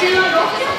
Thank you.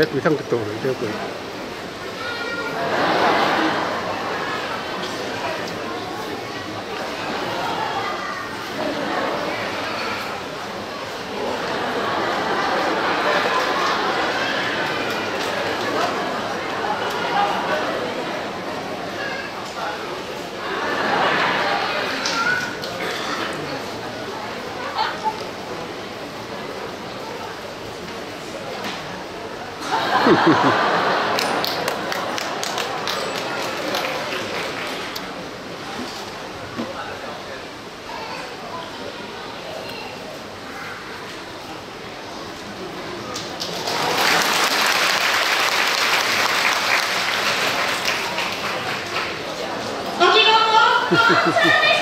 เด็กไปทั้งตัวเลยเด็กไป ご希望をお伝えし